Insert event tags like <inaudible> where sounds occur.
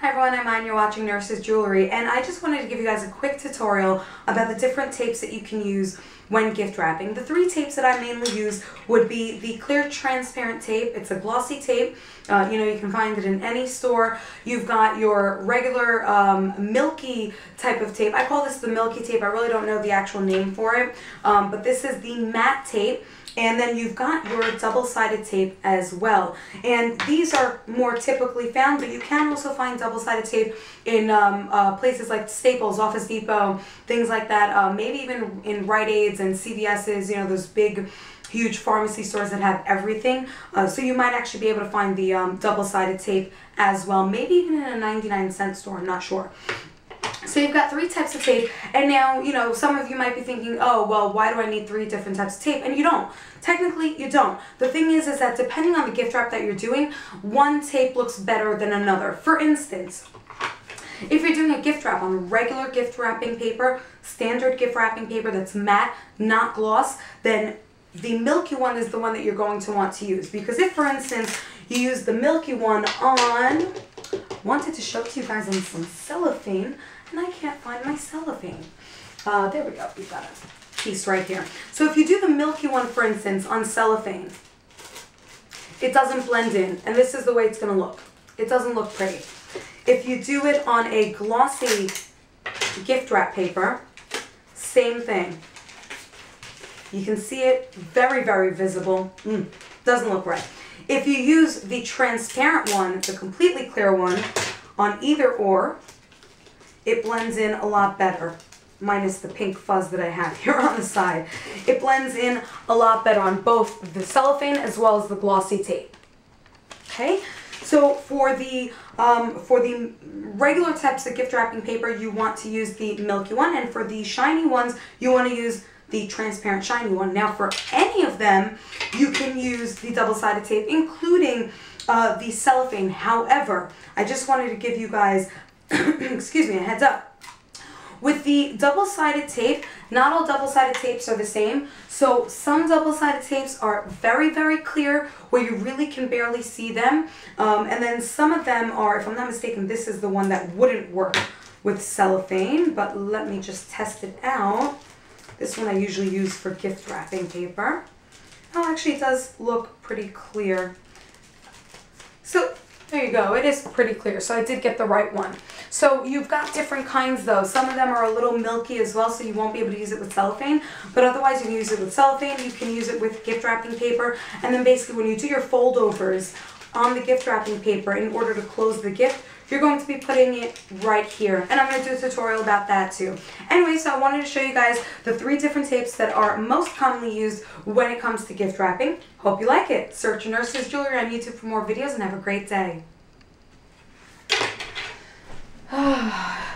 Hi everyone, I'm Anne, you're watching Nurses Jewelry, and I just wanted to give you guys a quick tutorial about the different tapes that you can use when gift wrapping. The three tapes that I mainly use would be the clear transparent tape. It's a glossy tape. Uh, you know, you can find it in any store. You've got your regular um, milky type of tape. I call this the milky tape. I really don't know the actual name for it, um, but this is the matte tape. And then you've got your double-sided tape as well. And these are more typically found, but you can also find double-sided tape in um, uh, places like Staples, Office Depot, things like that. Uh, maybe even in Rite Aids and CVS's, you know, those big huge pharmacy stores that have everything. Uh, so you might actually be able to find the um, double-sided tape as well. Maybe even in a 99 cent store, I'm not sure. So you've got three types of tape, and now, you know, some of you might be thinking, oh, well, why do I need three different types of tape? And you don't. Technically, you don't. The thing is, is that depending on the gift wrap that you're doing, one tape looks better than another. For instance, if you're doing a gift wrap on regular gift wrapping paper, standard gift wrapping paper that's matte, not gloss, then the milky one is the one that you're going to want to use. Because if, for instance, you use the milky one on, wanted to show to you guys on some cellophane, and I can't find my cellophane. Uh, there we go, we've got a piece right here. So if you do the milky one, for instance, on cellophane, it doesn't blend in, and this is the way it's gonna look. It doesn't look pretty. If you do it on a glossy gift wrap paper, same thing. You can see it very, very visible. Mm, doesn't look right. If you use the transparent one, the completely clear one, on either or, it blends in a lot better minus the pink fuzz that I have <laughs> here on the side. It blends in a lot better on both the cellophane as well as the glossy tape. Okay, so for the um, for the regular types of gift wrapping paper, you want to use the milky one, and for the shiny ones, you want to use the transparent shiny one. Now for any of them, you can use the double-sided tape, including uh, the cellophane. However, I just wanted to give you guys <coughs> excuse me, a heads up. With the double-sided tape, not all double-sided tapes are the same. So some double-sided tapes are very, very clear where you really can barely see them. Um, and then some of them are, if I'm not mistaken, this is the one that wouldn't work with cellophane. But let me just test it out. This one I usually use for gift wrapping paper. Oh, actually it does look pretty clear. So there you go. It is pretty clear. So I did get the right one. So you've got different kinds though. Some of them are a little milky as well, so you won't be able to use it with cellophane. But otherwise you can use it with cellophane. You can use it with gift wrapping paper. And then basically when you do your foldovers on the gift wrapping paper in order to close the gift, you're going to be putting it right here. And I'm going to do a tutorial about that too. Anyway, so I wanted to show you guys the three different tapes that are most commonly used when it comes to gift wrapping. Hope you like it. Search Nurses Jewelry on YouTube for more videos and have a great day. 哎呀